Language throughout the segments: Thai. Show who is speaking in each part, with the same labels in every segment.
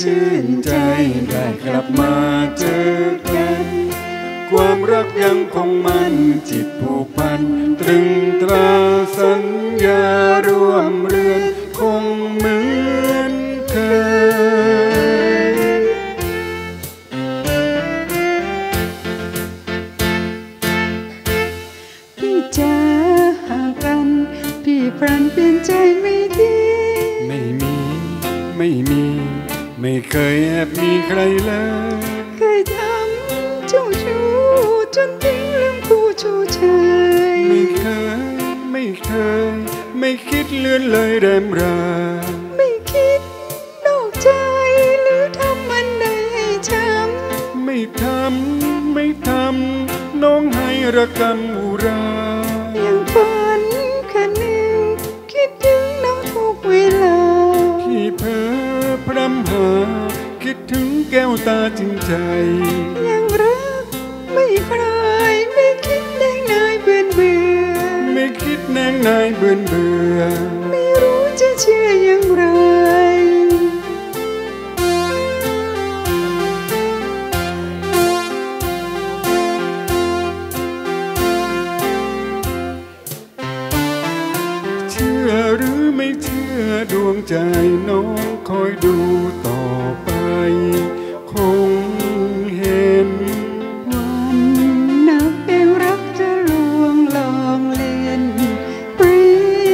Speaker 1: ชื่นใจได้กลับมาเจอกัน ความรักยังคงมันจิตผูกพัน ตรึงตราสัญญารวมเรือนคงเหมือนเคย
Speaker 2: พี่จะห่างกัน พี่พรันเปลี่ยนใจไม่ดี
Speaker 1: ไม่มี ไม่มี ไม่เคยแอบมีใครเลย
Speaker 2: เคยทำเจ้าชู้จนทิ้งลืมคู่ชูเชย
Speaker 1: ไม่เคย ไม่เคย ไม่คิดเลื่อนเลยแรมรา
Speaker 2: ไม่คิดนอกใจหรือทำมันใดให้ช้
Speaker 1: ไม่ทำ ไม่ทำ น้องให้ระกำอุรา
Speaker 2: หา
Speaker 1: คิดถึงแก้วตาจริงใจ
Speaker 2: ยังรักไม่คลายไม่คิดแดงนายเบื่อเบื่อ
Speaker 1: ไม่คิดแนงนายเบื่อเบื่อ
Speaker 2: ไม่รู้จะเชื่ออย่างไร
Speaker 1: เชื่อหรือไม่เชื่อดวงใจน้องคอยดู ต่อไป คงเห็น
Speaker 2: วันนับเป็นรักจะลวงลองเล่น เปลี่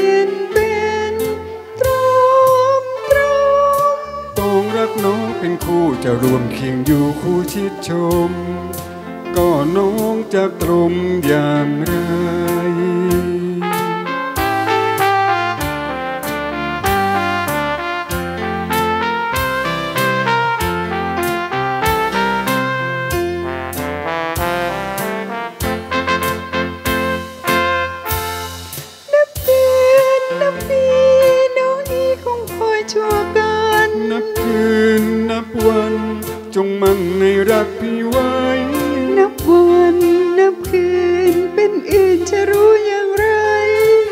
Speaker 2: ยนเป็นตรอมตรอม
Speaker 1: ต้องรักน้องเป็นคู่จะรวมเคียงอยู่คู่ชิดชม ก็น้องจะตรมอย่างไร
Speaker 2: ชั่วกัน
Speaker 1: นับคืนนับวัน จงมั่นในรักพี่ไว้
Speaker 2: นับวันนับคืน เป็นอื่นจะรู้อย่างไร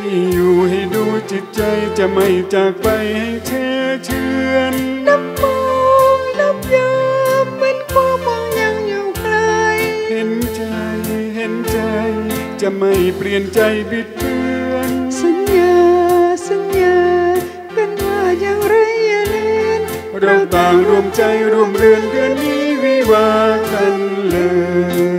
Speaker 1: พี่อยู่ให้ดูจิตใจจะไม่จากไปให้เชื่อเชื่อน
Speaker 2: นับมองนับยามเหมือนความมองยังอยู่ไกล
Speaker 1: เห็นใจเห็นใจ จะไม่เปลี่ยนใจบิดเบือน
Speaker 2: อย่างไรอย่าเลน
Speaker 1: เราต่างรวมใจรวมเรือนเดือนนี้วิวากันเลย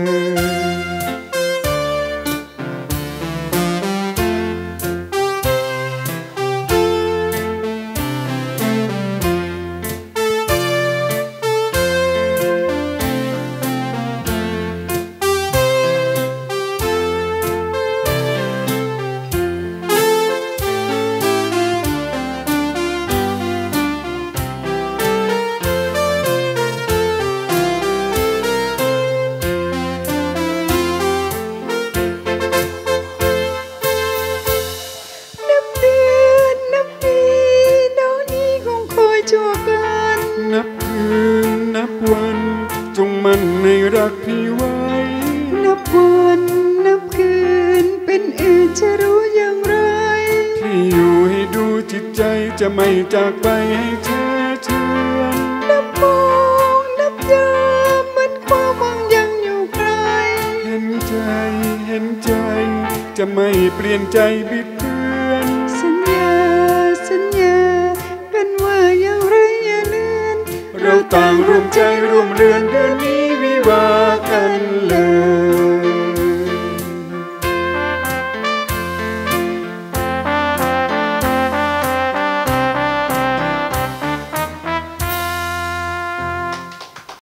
Speaker 1: จะ
Speaker 2: ไม่
Speaker 1: จากไปให้เธอเชือน
Speaker 2: นับมองนับยามมันความหวังยังอยู่ไกล
Speaker 1: เห็นใจเห็นใจ จะไม่เปลี่ยนใจบิดเบือน
Speaker 2: สัญญาสัญญากันว่าอย่าไรอย่าเลื่อน
Speaker 1: เราต่างร่วมใจร่วมเรือนเดื
Speaker 2: อนนี้ว
Speaker 1: ิวากันเลย